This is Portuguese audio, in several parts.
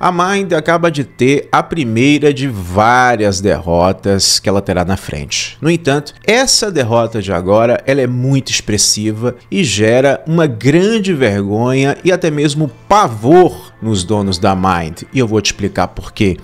A Mind acaba de ter a primeira de várias derrotas que ela terá na frente. No entanto, essa derrota de agora ela é muito expressiva e gera uma grande vergonha e até mesmo pavor nos donos da Mind. E eu vou te explicar por quê.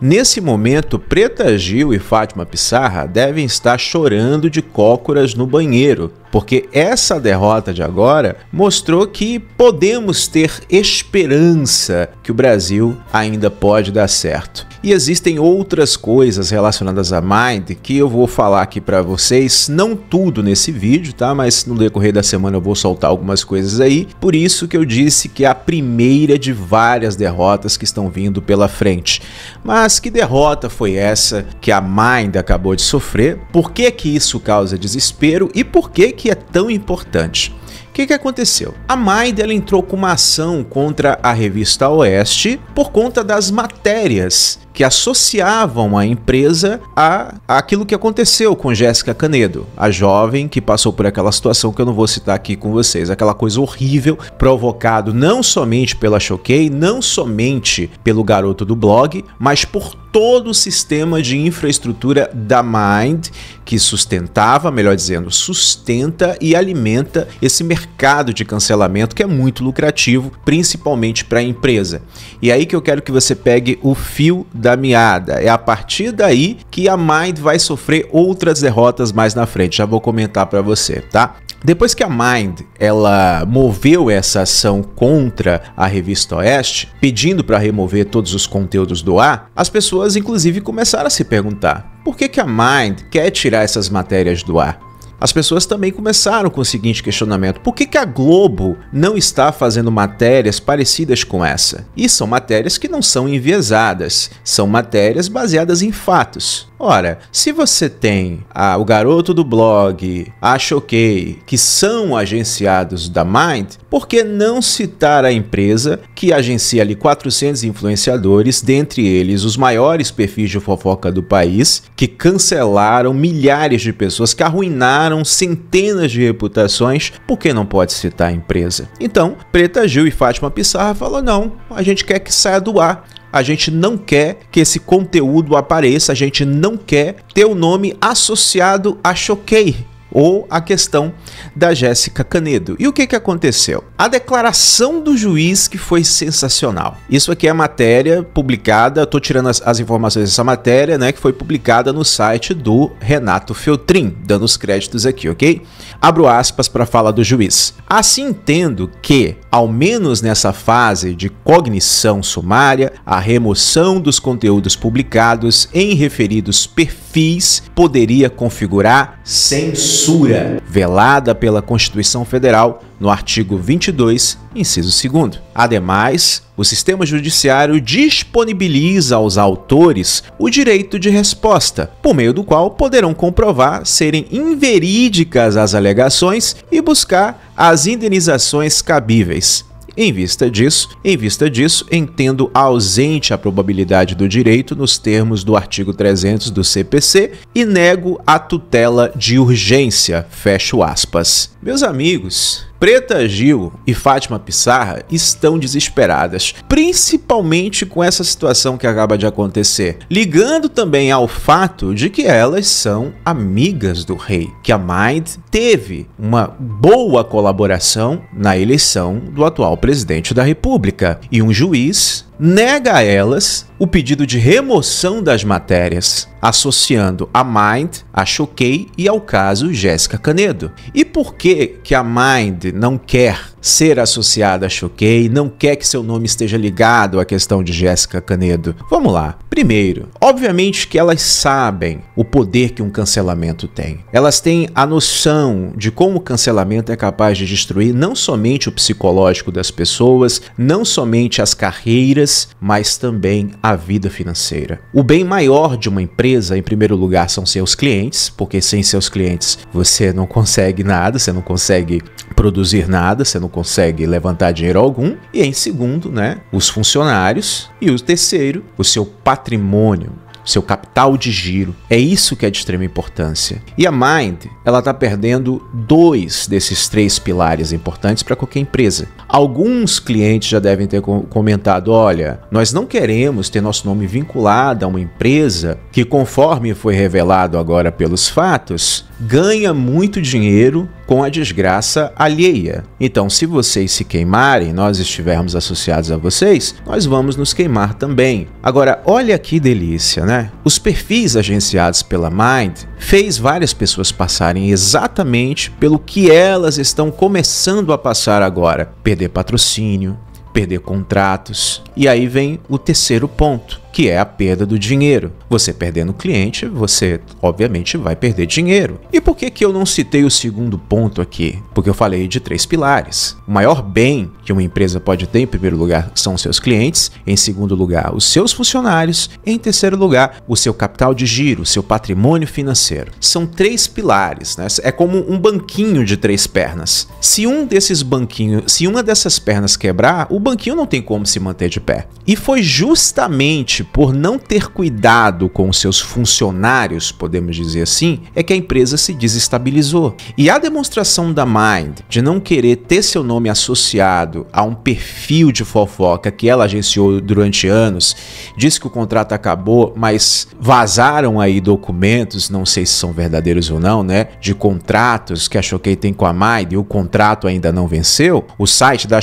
Nesse momento, Preta Gil e Fátima Pissarra devem estar chorando de cócoras no banheiro, porque essa derrota de agora mostrou que podemos ter esperança que o Brasil ainda pode dar certo. E existem outras coisas relacionadas à Mind que eu vou falar aqui para vocês, não tudo nesse vídeo, tá? Mas no decorrer da semana eu vou soltar algumas coisas aí. Por isso que eu disse que é a primeira de várias derrotas que estão vindo pela frente. Mas que derrota foi essa que a Mind acabou de sofrer? Por que que isso causa desespero e por que que é tão importante? O que, que aconteceu? A ela entrou com uma ação contra a revista Oeste por conta das matérias que associavam a empresa a, aquilo que aconteceu com Jéssica Canedo, a jovem que passou por aquela situação que eu não vou citar aqui com vocês, aquela coisa horrível provocado não somente pela Choquei, não somente pelo garoto do blog, mas por todo o sistema de infraestrutura da Mind que sustentava, melhor dizendo, sustenta e alimenta esse mercado de cancelamento que é muito lucrativo, principalmente para a empresa. E é aí que eu quero que você pegue o fio da da meada. É a partir daí que a Mind vai sofrer outras derrotas mais na frente. Já vou comentar para você, tá? Depois que a Mind ela moveu essa ação contra a revista Oeste, pedindo para remover todos os conteúdos do ar, as pessoas inclusive começaram a se perguntar: por que, que a Mind quer tirar essas matérias do ar? As pessoas também começaram com o seguinte questionamento: por que, que a Globo não está fazendo matérias parecidas com essa? E são matérias que não são enviesadas, são matérias baseadas em fatos. Ora, se você tem ah, o garoto do blog, a Choquei, que são agenciados da Mind, por que não citar a empresa que agencia ali 400 influenciadores, dentre eles os maiores perfis de fofoca do país, que cancelaram milhares de pessoas, que arruinaram centenas de reputações, por que não pode citar a empresa? Então, Preta Gil e Fátima Pissarra falam: não, a gente quer que saia do ar. A gente não quer que esse conteúdo apareça, a gente não quer ter o nome associado a Choquei ou a questão da Jéssica Canedo. E o que, que aconteceu? A declaração do juiz que foi sensacional. Isso aqui é a matéria publicada, estou tirando as, as, informações dessa matéria, né, que foi publicada no site do Renato Feltrin, dando os créditos aqui, ok? Abro aspas para a fala do juiz. Assim entendo que, ao menos nessa fase de cognição sumária, a remoção dos conteúdos publicados em referidos perfis poderia configurar censura censura velada pela Constituição Federal no artigo 22, inciso 2. Ademais, o sistema judiciário disponibiliza aos autores o direito de resposta, por meio do qual poderão comprovar serem inverídicas as alegações e buscar as indenizações cabíveis. Em vista disso, em vista disso, entendo ausente a probabilidade do direito nos termos do artigo 300 do CPC e nego a tutela de urgência. Fecho aspas. Meus amigos, Preta Gil e Fátima Pissarra estão desesperadas, principalmente com essa situação que acaba de acontecer, ligando também ao fato de que elas são amigas do rei, que a Mind teve uma boa colaboração na eleição do atual presidente da República e um juiz nega a elas o pedido de remoção das matérias, associando a Mind, a Choquei e ao caso Jéssica Canedo. E por que que a Mind não quer ser associada a Choquei, não quer que seu nome esteja ligado à questão de Jéssica Canedo? Vamos lá. Primeiro, obviamente que elas sabem o poder que um cancelamento tem. Elas têm a noção de como o cancelamento é capaz de destruir não somente o psicológico das pessoas, não somente as carreiras, mas também a vida financeira. O bem maior de uma empresa, em primeiro lugar, são seus clientes, porque sem seus clientes você não consegue nada, você não consegue produzir nada, você não consegue levantar dinheiro algum. E em segundo, né, os funcionários. E o terceiro, o seu patrimônio seu capital de giro. É isso que é de extrema importância. E a Mind, ela está perdendo dois desses três pilares importantes para qualquer empresa. Alguns clientes já devem ter comentado: olha, nós não queremos ter nosso nome vinculado a uma empresa que, conforme foi revelado agora pelos fatos, ganha muito dinheiro com a desgraça alheia. Então, se vocês se queimarem, nós estivermos associados a vocês, nós vamos nos queimar também. Agora, olha que delícia, né? Os perfis agenciados pela Mind fez várias pessoas passarem exatamente pelo que elas estão começando a passar agora: perder patrocínio, perder contratos. E aí vem o terceiro ponto que é a perda do dinheiro. Você perdendo cliente, você obviamente vai perder dinheiro. E por que, que eu não citei o segundo ponto aqui? Porque eu falei de três pilares. O maior bem que uma empresa pode ter, em primeiro lugar, são seus clientes, em segundo lugar, os seus funcionários, em terceiro lugar, o seu capital de giro, o seu patrimônio financeiro. São três pilares, né? É como um banquinho de três pernas. Se um desses banquinhos, se uma dessas pernas quebrar, o banquinho não tem como se manter de pé. E foi justamente por não ter cuidado com seus funcionários, podemos dizer assim, é que a empresa se desestabilizou. E a demonstração da Mind de não querer ter seu nome associado a um perfil de fofoca que ela agenciou durante anos, diz que o contrato acabou, mas vazaram aí documentos, não sei se são verdadeiros ou não, né, de contratos que a Choquei tem com a Mind e o contrato ainda não venceu. O site da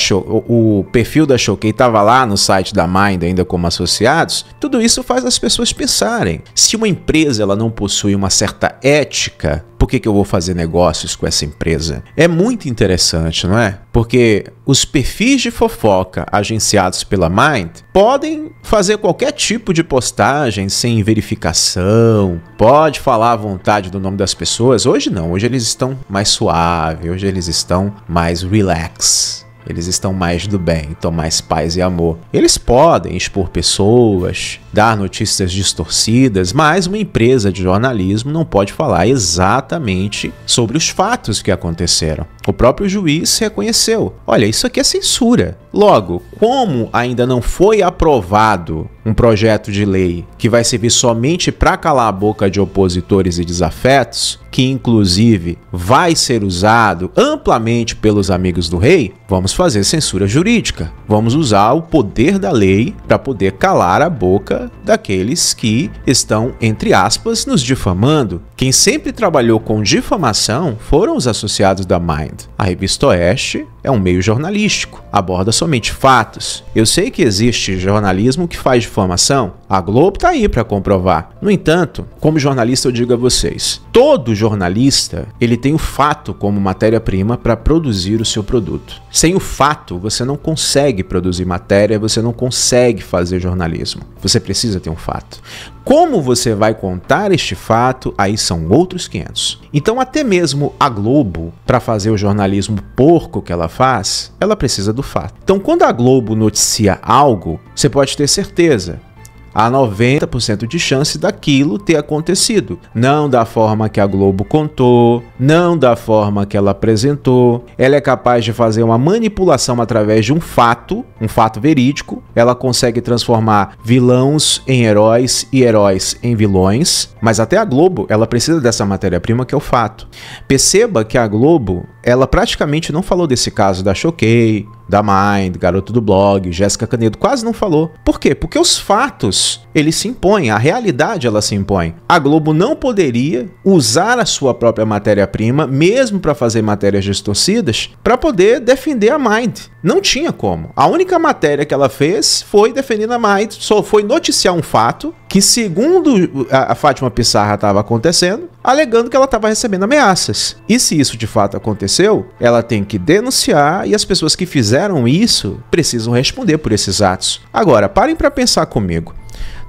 o perfil da Choquei estava lá no site da Mind ainda como associados. Tudo isso faz as pessoas pensarem. Se uma empresa ela não possui uma certa ética, por que, que eu vou fazer negócios com essa empresa? É muito interessante, não é? Porque os perfis de fofoca agenciados pela Mind podem fazer qualquer tipo de postagem sem verificação, pode falar à vontade do nome das pessoas. Hoje não, hoje eles estão mais suave, hoje eles estão mais relax. Eles estão mais do bem, estão mais paz e amor. Eles podem expor pessoas, dar notícias distorcidas, mas uma empresa de jornalismo não pode falar exatamente sobre os fatos que aconteceram. O próprio juiz reconheceu: olha, isso aqui é censura. Logo, como ainda não foi aprovado um projeto de lei que vai servir somente para calar a boca de opositores e desafetos, que inclusive vai ser usado amplamente pelos amigos do rei, vamos fazer censura jurídica. Vamos usar o poder da lei para poder calar a boca daqueles que estão, entre aspas, nos difamando. Quem sempre trabalhou com difamação foram os associados da Mind. A revista Oeste é um meio jornalístico, aborda somente fatos. Eu sei que existe jornalismo que faz difamação, a Globo está aí para comprovar. No entanto, como jornalista eu digo a vocês, todo jornalista, ele tem o fato como matéria-prima para produzir o seu produto. Sem o fato, você não consegue produzir matéria, você não consegue fazer jornalismo. Você precisa ter um fato. Como você vai contar este fato, aí são outros 500. Então, até mesmo a Globo, para fazer o jornalismo porco que ela faz, ela precisa do fato. Então, quando a Globo noticia algo, você pode ter certeza, há 90% de chance daquilo ter acontecido. Não da forma que a Globo contou, não da forma que ela apresentou. Ela é capaz de fazer uma manipulação através de um fato, um fato verídico. Ela consegue transformar vilões em heróis e heróis em vilões. Mas até a Globo, ela precisa dessa matéria-prima que é o fato. Perceba que a Globo, ela praticamente não falou desse caso da Choquei, da Mind, Garoto do Blog, Jéssica Canedo, quase não falou. Por quê? Porque os fatos, eles se impõem, a realidade ela se impõe. A Globo não poderia usar a sua própria matéria-prima, mesmo para fazer matérias distorcidas, para poder defender a Mind. Não tinha como. A única matéria que ela fez foi defendendo a Mind, só foi noticiar um fato que, segundo a Fátima Pissarra estava acontecendo, alegando que ela estava recebendo ameaças. E se isso de fato aconteceu, ela tem que denunciar e as pessoas que fizeram isso precisam responder por esses atos. Agora, parem para pensar comigo.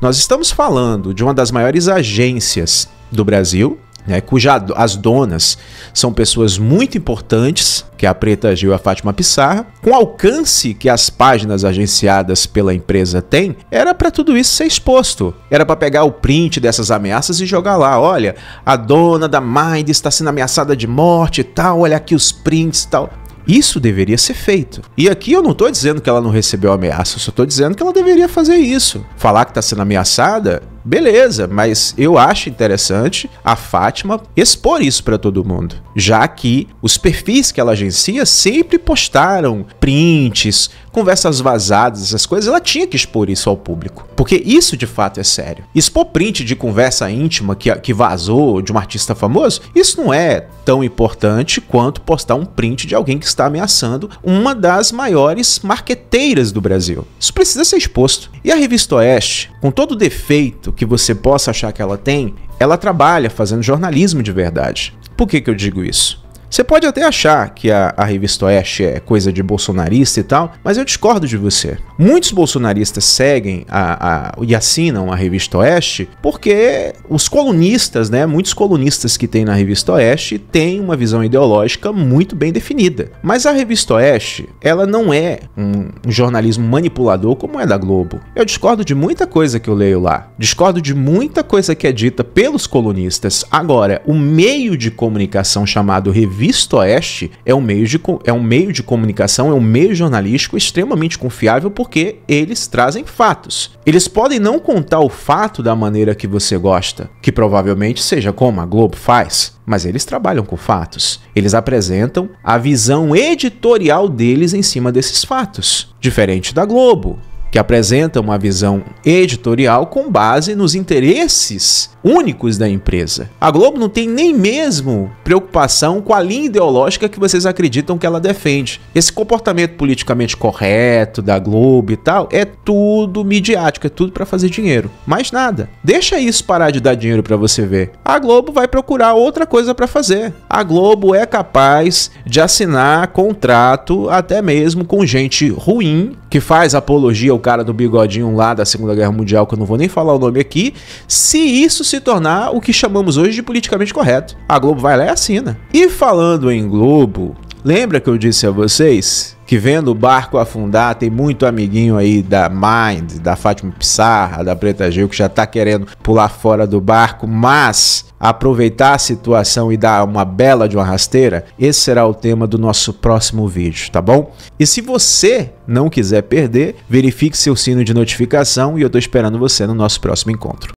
Nós estamos falando de uma das maiores agências do Brasil, né, cuja as donas são pessoas muito importantes, que é a Preta Gil e a Fátima Pissarra, com alcance que as páginas agenciadas pela empresa têm, era para tudo isso ser exposto. Era para pegar o print dessas ameaças e jogar lá, olha, a dona da Mind está sendo ameaçada de morte e tal, olha aqui os prints e tal. Isso deveria ser feito. E aqui eu não estou dizendo que ela não recebeu ameaça, eu só estou dizendo que ela deveria fazer isso. Falar que está sendo ameaçada Beleza, mas eu acho interessante a Fátima expor isso para todo mundo, já que os perfis que ela agencia sempre postaram prints, conversas vazadas, essas coisas, ela tinha que expor isso ao público. Porque isso de fato é sério. Expor print de conversa íntima que, que vazou de um artista famoso, isso não é tão importante quanto postar um print de alguém que está ameaçando uma das maiores marqueteiras do Brasil. Isso precisa ser exposto. E a revista Oeste, com todo o defeito que você possa achar que ela tem, ela trabalha fazendo jornalismo de verdade. Por que, que eu digo isso? Você pode até achar que a, a, revista Oeste é coisa de bolsonarista e tal, mas eu discordo de você. Muitos bolsonaristas seguem a, a, e assinam a revista Oeste porque os colunistas, né, muitos colunistas que tem na revista Oeste têm uma visão ideológica muito bem definida. Mas a revista Oeste, ela não é um, jornalismo manipulador como é da Globo. Eu discordo de muita coisa que eu leio lá. Discordo de muita coisa que é dita pelos colunistas. Agora, o meio de comunicação chamado revista Revista Oeste é um meio de, é um meio de comunicação, é um meio jornalístico extremamente confiável porque eles trazem fatos. Eles podem não contar o fato da maneira que você gosta, que provavelmente seja como a Globo faz, mas eles trabalham com fatos. Eles apresentam a visão editorial deles em cima desses fatos, diferente da Globo, que apresenta uma visão editorial com base nos interesses únicos da empresa. A Globo não tem nem mesmo preocupação com a linha ideológica que vocês acreditam que ela defende. Esse comportamento politicamente correto da Globo e tal é tudo midiático, é tudo para fazer dinheiro. Mais nada. Deixa isso parar de dar dinheiro para você ver. A Globo vai procurar outra coisa para fazer. A Globo é capaz de assinar contrato até mesmo com gente ruim que faz apologia ao cara do bigodinho lá da Segunda Guerra Mundial, que eu não vou nem falar o nome aqui, se isso se tornar o que chamamos hoje de politicamente correto. A Globo vai lá e assina. E falando em Globo, lembra que eu disse a vocês que vendo o barco afundar, tem muito amiguinho aí da Mind, da Fátima Pissarra, da Preta Gil, que já tá querendo pular fora do barco, mas aproveitar a situação e dar uma bela de uma rasteira, esse será o tema do nosso próximo vídeo, tá bom? E se você não quiser perder, verifique seu sino de notificação e eu tô esperando você no nosso próximo encontro.